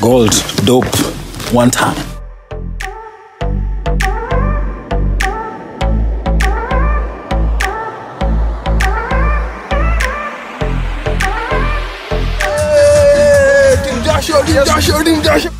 Gold, dope, one time. Team Jasho, Team Jasho,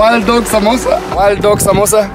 Wild dog samosa. Wild dog samosa.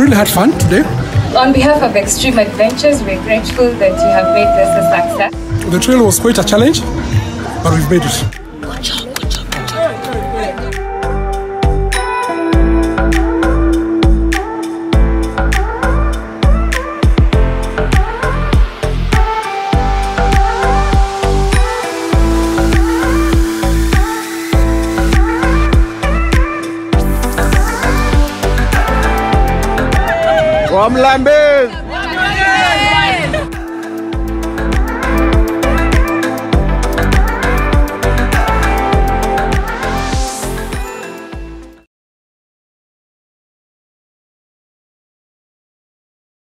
Really had fun today. On behalf of Extreme Adventures, we're grateful that you have made this a success. The trail was quite a challenge, but we've made it. From Lambeth.